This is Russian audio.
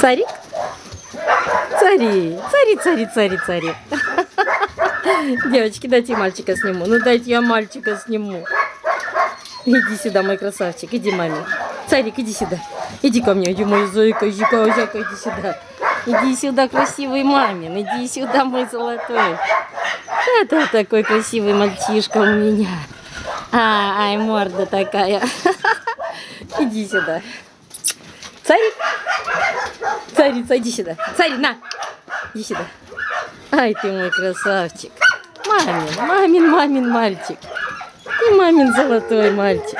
Царик? Цари, цари, цари, цари, цари. Девочки, дайте мальчика сниму. Ну дайте я мальчика сниму. Иди сюда, мой красавчик, иди маме. Царик, иди сюда. Иди ко мне, иди, мой зойка, иди, зойка, иди сюда. Иди сюда, красивый мамин, иди сюда, мой золотой. Это такой красивый мальчишка у меня. А, ай, морда такая. Иди сюда. Царик. Царица, иди сюда. Царик, на. Иди сюда. Ай, ты мой красавчик. Мамин, мамин, мамин мальчик. И мамин золотой мальчик.